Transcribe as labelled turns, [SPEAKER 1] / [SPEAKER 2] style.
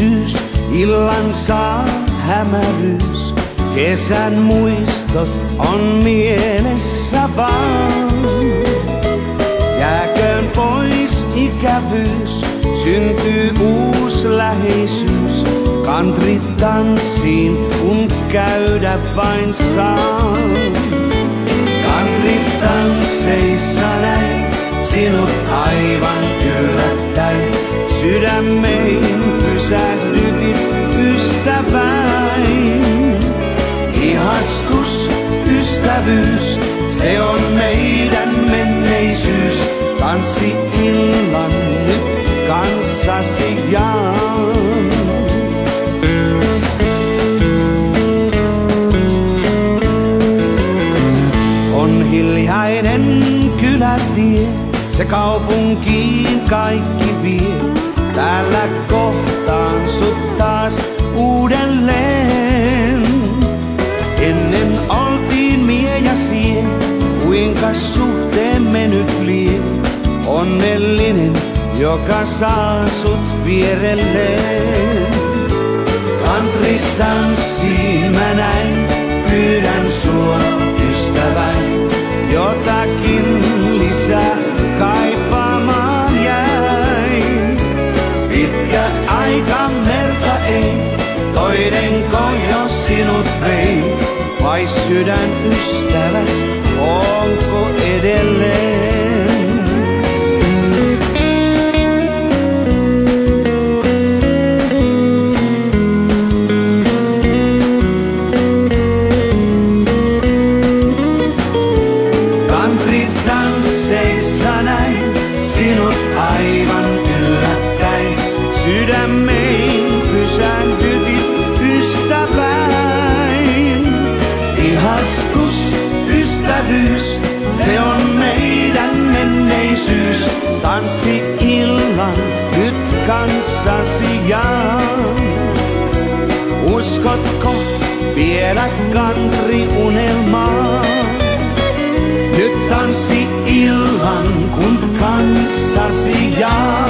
[SPEAKER 1] menneisyys, illan saa hämäryys. Kesän muistot on mielessä vaan. Jääköön pois ikävyys, syntyy uus läheisyys. Kantrit tanssiin, kun käydä vain saan. Kantrit tansseissa näin, sinut aivan yllättäen. Sydämein pysähdytit ystäväin. Ihastus, ystävyys, se on meidän menneisyys. Tanssi illan nyt kanssasi jaan. On hiljainen kylätie, se kaupunkiin kaikki vie. Täällä kohtaan sut taas uudelleen. Ennen oltiin mie ja sie, kuinka suhteemme nyt lie. Onnellinen, joka saa sut vierelleen. Kantrit tanssiin mä näin, pyydän sua ystävän. Vai sydän ystäväs, onko edelleen? Ihastus, ystävyys, se on meidän menneisyys. Tanssi illan nyt kanssasi jaan. Uskotko vielä kantri unelmaan? Nyt tanssi illan kun kanssasi jaan.